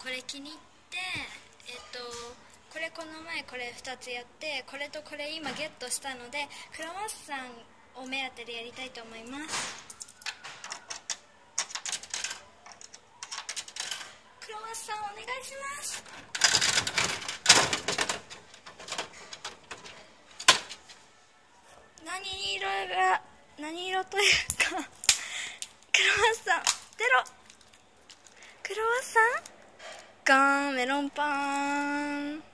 これ気に入ってえっとこれこの前これ2つやってこれとこれ今ゲットしたのでクロワッサンを目当てでやりたいと思います。クロワッサンお願いします。何色が何色というかクロワッサン出ろクロワ